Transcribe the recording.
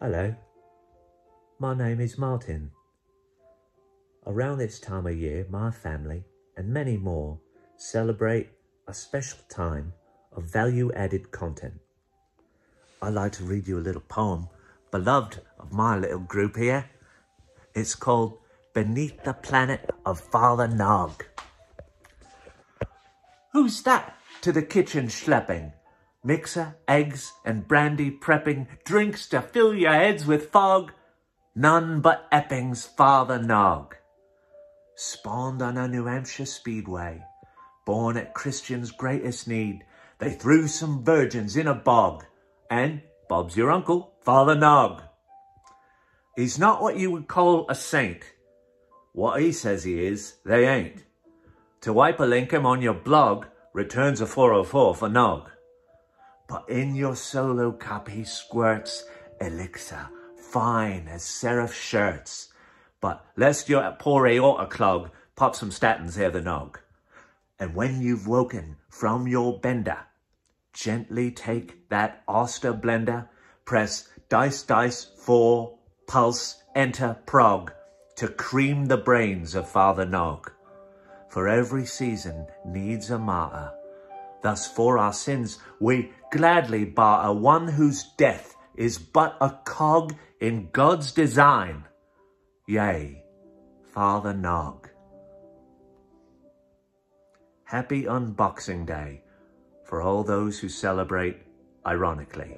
Hello, my name is Martin. Around this time of year, my family and many more celebrate a special time of value-added content. I'd like to read you a little poem, beloved of my little group here. It's called Beneath the Planet of Father Nog. Who's that to the kitchen schlepping? Mixer, eggs and brandy prepping, drinks to fill your heads with fog. None but Epping's Father Nog. Spawned on a New Hampshire speedway, born at Christian's greatest need, they threw some virgins in a bog, and Bob's your uncle, Father Nog. He's not what you would call a saint. What he says he is, they ain't. To wipe a link him on your blog returns a 404 for Nog. But in your solo cup he squirts elixir, fine as seraph shirts. But lest your poor aorta clog, pop some statins here the nog. And when you've woken from your bender, gently take that Oster blender, press dice dice four, pulse, enter prog, to cream the brains of Father Nog. For every season needs a martyr, Thus for our sins we gladly bar a one whose death is but a cog in God's design. Yea, Father Nog. Happy Unboxing Day for all those who celebrate ironically.